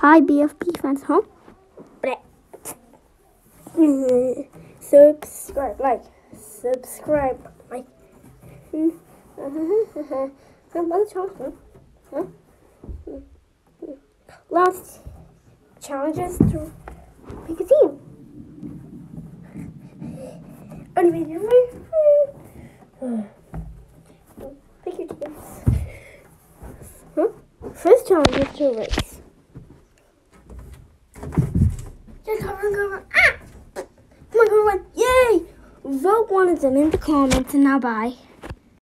Hi, BFP fans, huh? subscribe, like, subscribe, like. The challenge Last challenges to pick a team. Pick your team. Huh? First challenge is to race. Just come on, come on. Ah! Come on, come on. Yay! Vote one of them in the comments and now bye.